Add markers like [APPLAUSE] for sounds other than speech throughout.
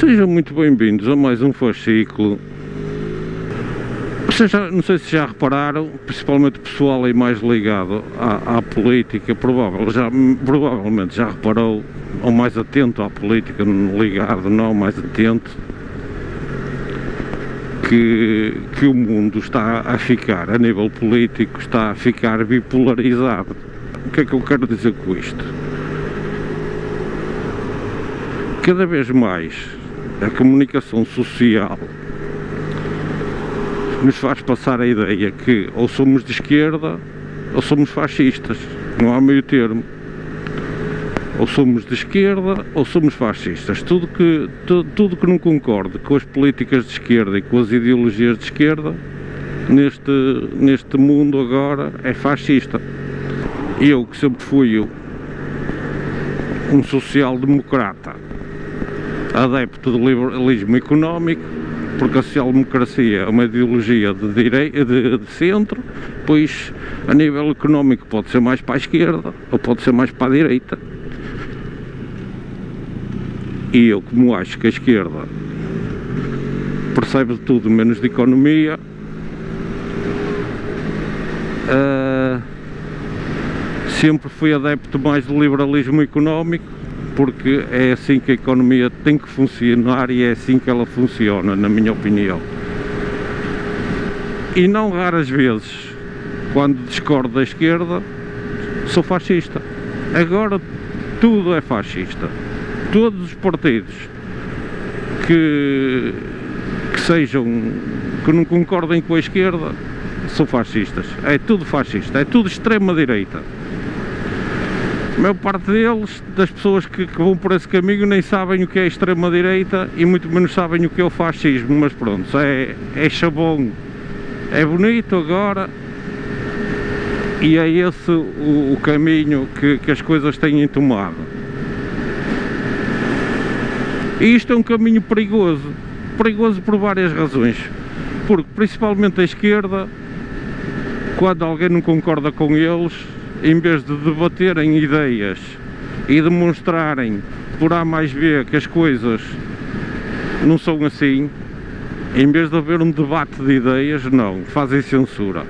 Sejam muito bem-vindos a mais um fascículo. Vocês já, não sei se já repararam, principalmente o pessoal aí mais ligado à, à política, provável, já, provavelmente já reparou, ou mais atento à política, ligado, não mais atento, que, que o mundo está a ficar, a nível político, está a ficar bipolarizado. O que é que eu quero dizer com isto? Cada vez mais a comunicação social nos faz passar a ideia que ou somos de esquerda ou somos fascistas, não há meio termo. Ou somos de esquerda ou somos fascistas. Tudo que, tudo, tudo que não concorde com as políticas de esquerda e com as ideologias de esquerda neste, neste mundo agora é fascista. Eu que sempre fui um social-democrata adepto do liberalismo económico, porque a social-democracia é uma ideologia de, direita, de, de, centro, pois a nível económico pode ser mais para a esquerda ou pode ser mais para a direita. E eu, como acho que a esquerda percebe tudo menos de economia, uh, sempre fui adepto mais do liberalismo económico porque é assim que a economia tem que funcionar e é assim que ela funciona, na minha opinião. E não raras vezes, quando discordo da esquerda, sou fascista. Agora tudo é fascista. Todos os partidos que, que sejam, que não concordem com a esquerda, são fascistas. É tudo fascista, é tudo extrema-direita. A maior parte deles, das pessoas que, que, vão por esse caminho, nem sabem o que é extrema-direita e muito menos sabem o que é o fascismo, mas pronto, é, é chabão, é bonito agora e é esse o, o caminho que, que as coisas têm tomado. E isto é um caminho perigoso, perigoso por várias razões, porque principalmente a esquerda, quando alguém não concorda com eles, em vez de debaterem ideias e demonstrarem por A mais B que as coisas não são assim, em vez de haver um debate de ideias, não, fazem censura.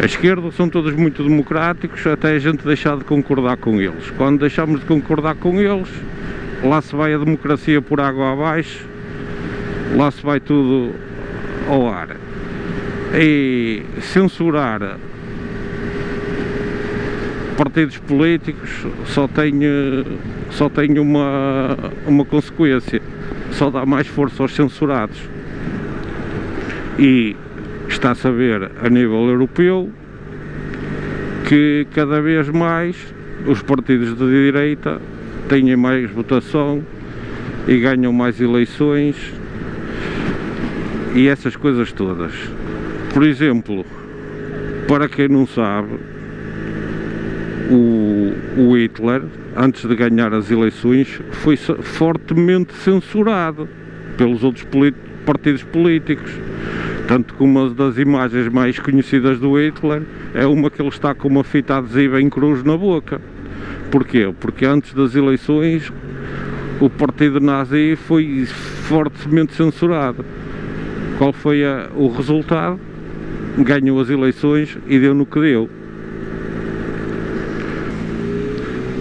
A esquerda são todos muito democráticos até a gente deixar de concordar com eles. Quando deixamos de concordar com eles, lá se vai a democracia por água abaixo, lá se vai tudo ao ar. E censurar partidos políticos só tem, só tem uma, uma consequência, só dá mais força aos censurados. E está-se a ver a nível europeu que cada vez mais os partidos de direita têm mais votação e ganham mais eleições e essas coisas todas. Por exemplo, para quem não sabe, o, o Hitler, antes de ganhar as eleições, foi fortemente censurado pelos outros partidos políticos. Tanto que uma das imagens mais conhecidas do Hitler é uma que ele está com uma fita adesiva em cruz na boca. Porquê? Porque antes das eleições o partido nazi foi fortemente censurado. Qual foi a, o resultado? Ganhou as eleições e deu no que deu.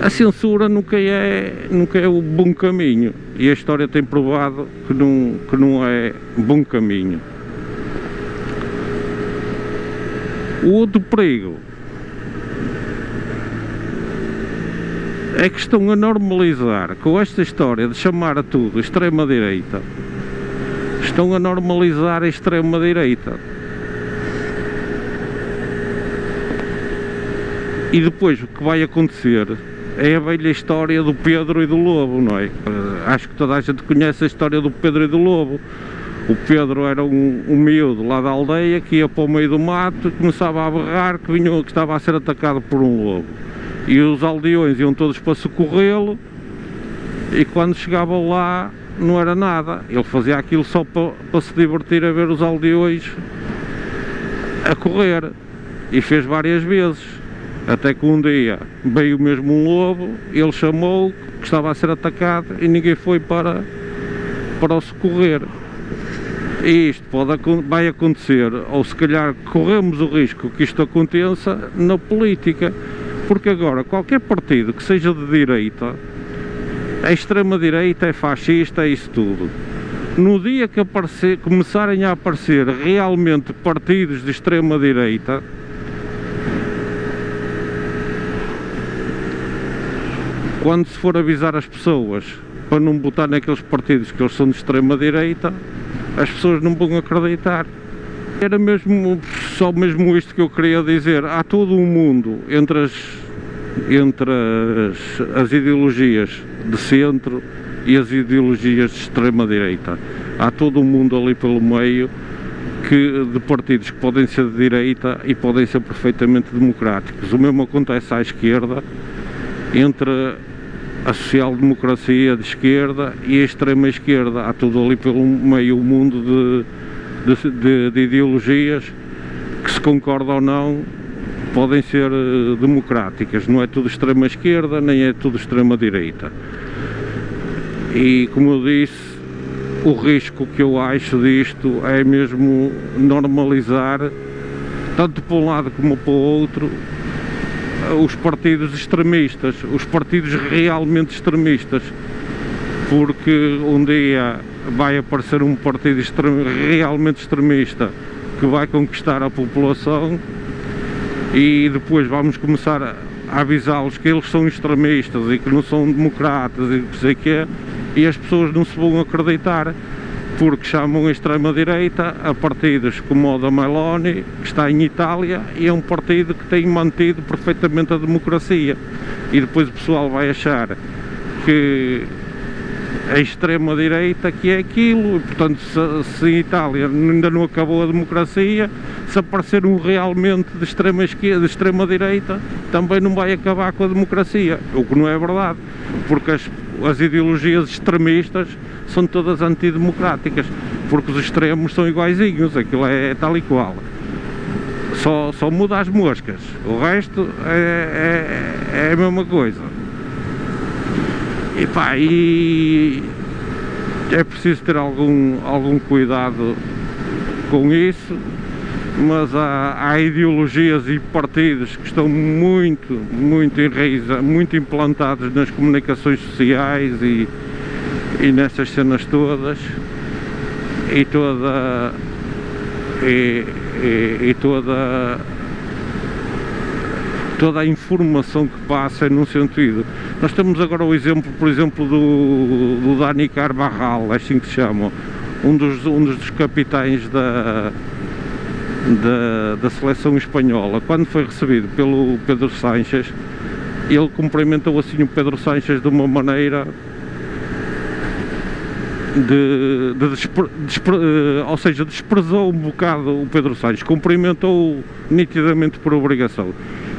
A censura nunca é, nunca é o bom caminho. E a história tem provado que não, que não é bom caminho. O outro perigo é que estão a normalizar com esta história de chamar a tudo extrema-direita estão a normalizar a extrema-direita. E depois o que vai acontecer é a velha história do Pedro e do Lobo, não é? Acho que toda a gente conhece a história do Pedro e do Lobo. O Pedro era um, um miúdo lá da aldeia que ia para o meio do mato e começava a berrar que, vinha, que estava a ser atacado por um lobo. E os aldeões iam todos para socorrê-lo e quando chegavam lá não era nada. Ele fazia aquilo só para, para se divertir a ver os aldeões a correr. E fez várias vezes. Até que um dia veio mesmo um lobo, ele chamou que estava a ser atacado e ninguém foi para, para o socorrer. E isto pode, vai acontecer, ou se calhar corremos o risco que isto aconteça na política, porque agora qualquer partido que seja de direita, é extrema-direita, é fascista, é isso tudo. No dia que aparecer, começarem a aparecer realmente partidos de extrema-direita, quando se for avisar as pessoas para não votar naqueles partidos que eles são de extrema-direita, as pessoas não vão acreditar. Era mesmo só mesmo isto que eu queria dizer. Há todo um mundo entre as, entre as, as ideologias de centro e as ideologias de extrema-direita. Há todo um mundo ali pelo meio que, de partidos que podem ser de direita e podem ser perfeitamente democráticos. O mesmo acontece à esquerda, entre a social-democracia de esquerda e a extrema-esquerda. Há tudo ali pelo meio mundo de, de, de, de ideologias que se concorda ou não podem ser eh, democráticas, não é tudo extrema-esquerda nem é tudo extrema-direita. E como eu disse, o risco que eu acho disto é mesmo normalizar, tanto para um lado como para o outro, os partidos extremistas, os partidos realmente extremistas, porque um dia vai aparecer um partido realmente extremista que vai conquistar a população e depois vamos começar a avisá-los que eles são extremistas e que não são democratas e que sei que e as pessoas não se vão acreditar porque chamam a extrema-direita a partidos como o da Meloni, que está em Itália, e é um partido que tem mantido perfeitamente a democracia. E depois o pessoal vai achar que a extrema-direita que é aquilo, portanto se, se Itália ainda não acabou a democracia, se aparecer um realmente de extrema esquerda, de extrema também não vai acabar com a democracia, o que não é verdade, porque as, as ideologias extremistas são todas antidemocráticas, porque os extremos são iguaizinhos, aquilo é, é tal e qual. Só, só muda as moscas, o resto é, é, é a mesma coisa. E pá, e é preciso ter algum, algum cuidado com isso, mas há, há, ideologias e partidos que estão muito, muito enraizados, muito implantados nas comunicações sociais e, e nessas cenas todas e toda e, e, e toda toda a informação que passa é num sentido. Nós temos agora o exemplo, por exemplo, do, do Dani Carvajal, é assim que se chama, um dos, um dos capitães da, da, da seleção espanhola. Quando foi recebido pelo Pedro Sanches, ele cumprimentou assim o Pedro Sanches de uma maneira de, de despre, despre, eh, ou seja, desprezou um bocado o Pedro Sanches, cumprimentou nitidamente por obrigação.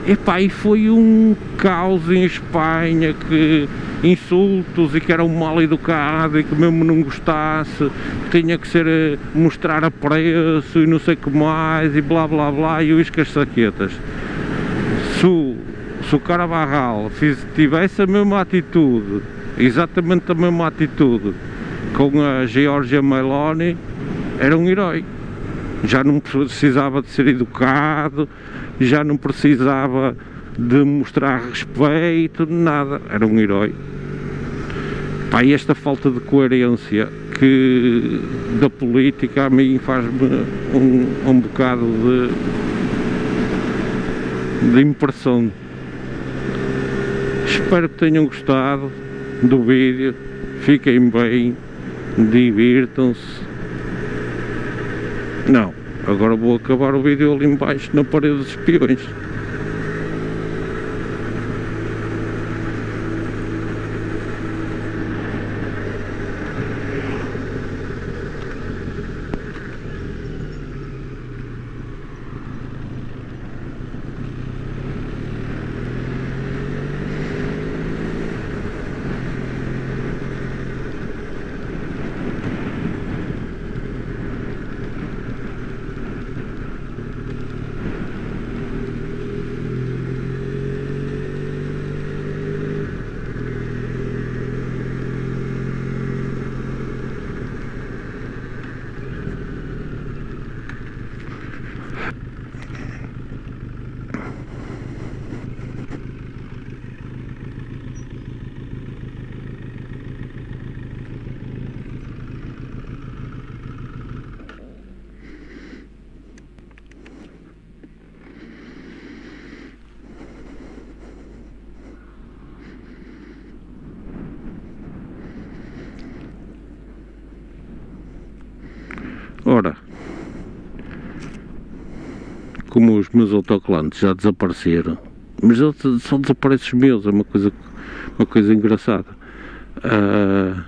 Epá, e foi um caos em Espanha que insultos e que era um mal educado e que mesmo não gostasse tinha que ser eh, mostrar a preço e não sei o que mais e blá blá blá e os saquetas. Se o, se o Carabarral tivesse a mesma atitude, exatamente a mesma atitude com a Georgia Meloni, era um herói. Já não precisava de ser educado, já não precisava de mostrar respeito, nada, era um herói. Pá, esta falta de coerência que da política a mim faz-me um, um bocado de, de impressão. Espero que tenham gostado do vídeo, fiquem bem, divirtam-se. Não, Agora vou acabar o vídeo ali embaixo na parede dos espiões. Ora, como os meus autocolantes já desapareceram, mas só desaparecem os meus, é uma coisa, uma coisa engraçada. Uh,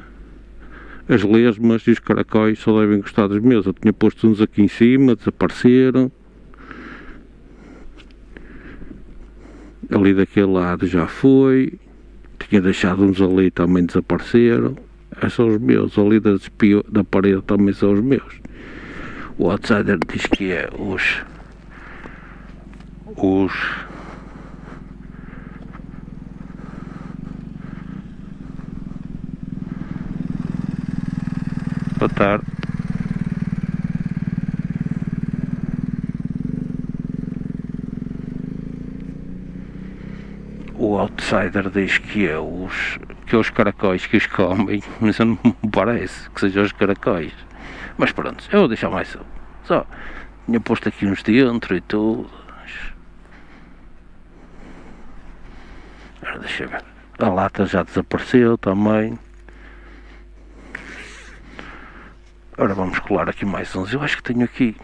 as lesmas e os caracóis só devem gostar dos meus. Eu tinha posto uns aqui em cima, desapareceram. Ali daquele lado já foi. Tinha deixado uns ali também desapareceram. Esses são os meus. Ali da, da parede também são os meus. O outsider diz que é os. Os. Boa tarde. O outsider diz que é os que é os caracóis que os comem, [LAUGHS] mas não me parece que sejam os caracóis. Mas pronto, eu vou deixar mais só. Tinha posto aqui uns dentro e tudo. Agora deixa eu ver. A lata já desapareceu também. Agora vamos colar aqui mais uns. Eu acho que tenho aqui.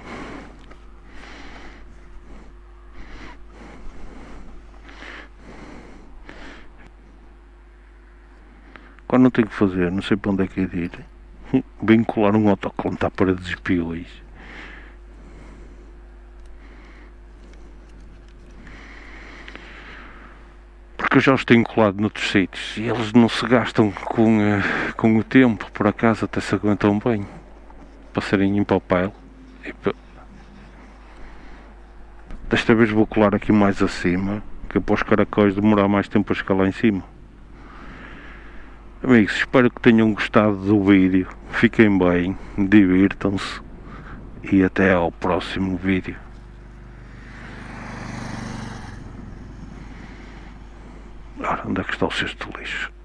Quando tenho que fazer, não sei para onde é que é de ir. [LAUGHS] Bem colar um autocolante à parede dos. Eu já os tenho colado noutros sítios e eles não se gastam com, uh, com o tempo, por acaso até se aguentam bem para serem impalpável. Desta vez vou colar aqui mais acima, que é para os caracóis demorar mais tempo a chegar lá em cima. Amigos, espero que tenham gostado do vídeo. Fiquem bem, divirtam-se e até ao próximo vídeo. Ora, onde é que está o cesto de lixo?